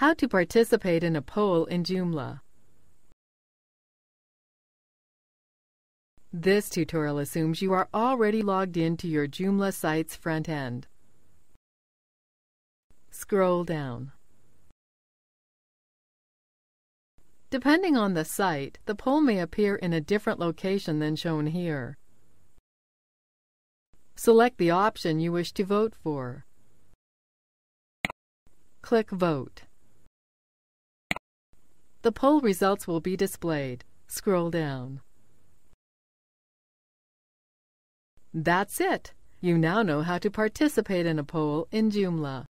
How to participate in a poll in Joomla. This tutorial assumes you are already logged into your Joomla site's front end. Scroll down. Depending on the site, the poll may appear in a different location than shown here. Select the option you wish to vote for. Click Vote. The poll results will be displayed. Scroll down. That's it! You now know how to participate in a poll in Joomla.